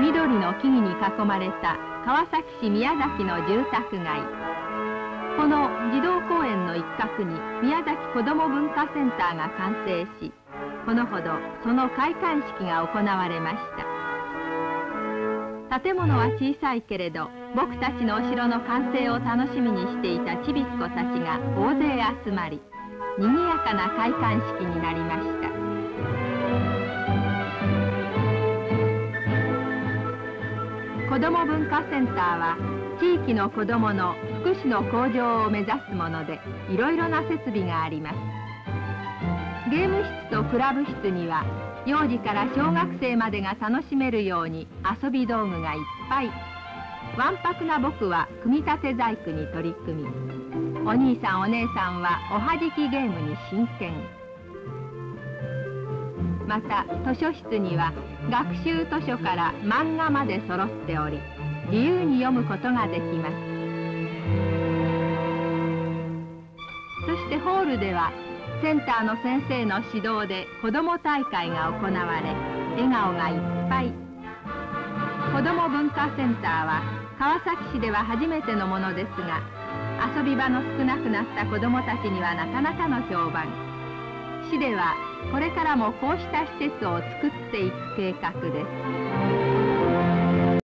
緑の木々に囲まれた川崎市宮崎の住宅街。この児童公園の一角に宮崎子ども文化センターが完成しこのほどその開館式が行われました。建物は小さいけれど僕たちのお城の完成を楽しみにしていたちびっ子たちが大勢集まり賑やかな開館式になりました。ども文化センターは地域の子どもの福祉の向上を目指すものでいろいろな設備があります。ゲーム室とクラブ室には幼児から小学生までが楽しめるように遊び道具がいっぱい。わんぱくな僕は組み立て細工に取り組みお兄さんお姉さんはおはじきゲームに真剣また図書室には学習図書から漫画まで揃っており自由に読むことができます。そしてホールではセンターの先生の指導で子ども大会が行われ笑顔がいっぱい。子ども文化センターは川崎市では初めてのものですが遊び場の少なくなった子どもたちにはなかなかの評判。市ではこれからもこうした施設を作っていく計画です。